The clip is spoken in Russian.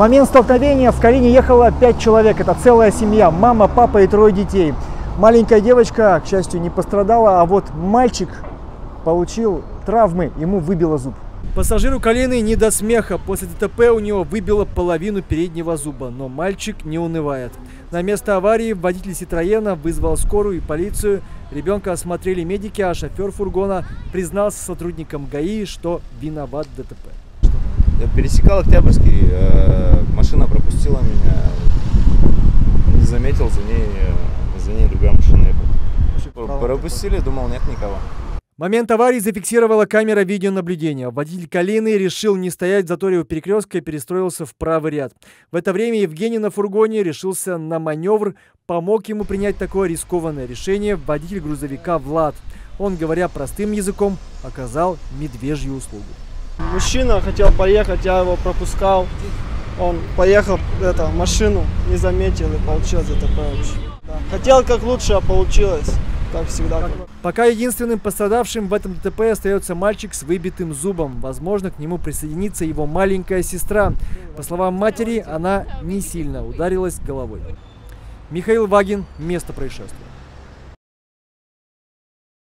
момент столкновения в Калине ехало пять человек. Это целая семья. Мама, папа и трое детей. Маленькая девочка, к счастью, не пострадала, а вот мальчик получил травмы, ему выбило зуб. Пассажиру Калины не до смеха. После ДТП у него выбило половину переднего зуба, но мальчик не унывает. На место аварии водитель Ситроена вызвал скорую и полицию. Ребенка осмотрели медики, а шофер фургона признался сотрудникам ГАИ, что виноват в ДТП. Я пересекал Октябрьский, э, машина пропустила меня, не заметил, за ней, э, за ней другая машина ехала. Пропустили, думал, нет никого. Момент аварии зафиксировала камера видеонаблюдения. Водитель Калины решил не стоять в заторе у перекрестка и перестроился в правый ряд. В это время Евгений на фургоне решился на маневр. Помог ему принять такое рискованное решение водитель грузовика Влад. Он, говоря простым языком, оказал медвежью услугу. Мужчина хотел поехать, я его пропускал. Он поехал это, машину, не заметил и получилось. Да. Хотел как лучше, а получилось как всегда. Пока единственным пострадавшим в этом ДТП остается мальчик с выбитым зубом. Возможно, к нему присоединится его маленькая сестра. По словам матери, она не сильно ударилась головой. Михаил Вагин. Место происшествия.